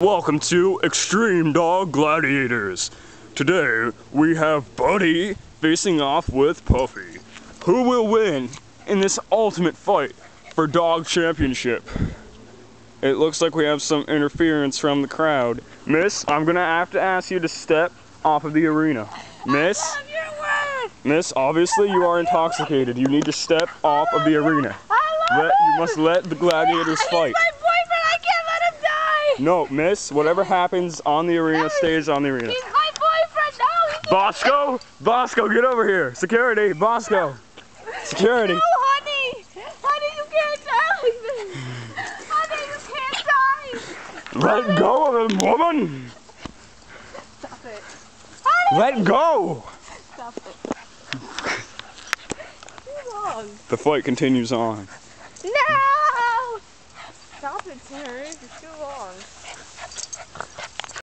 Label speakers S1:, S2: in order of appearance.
S1: Welcome to Extreme Dog Gladiators. Today we have Buddy facing off with Puffy. Who will win in this ultimate fight for dog championship? It looks like we have some interference from the crowd. Miss, I'm gonna have to ask you to step off of the arena. Miss, Miss, obviously you are intoxicated. You need to step off of the arena. Let, you must let the gladiators fight.
S2: my boyfriend. I can't let him die.
S1: No, miss, whatever happens on the arena stays on the arena.
S2: He's my boyfriend. No, he
S1: Bosco! Bosco, get over here. Security, Bosco. Security.
S2: No, honey. Honey, you can't die. honey, you can't die.
S1: Let go of him, woman!
S2: Stop it. Honey,
S1: Let go!
S2: stop it. Too long.
S1: The fight continues on.
S2: It's too long.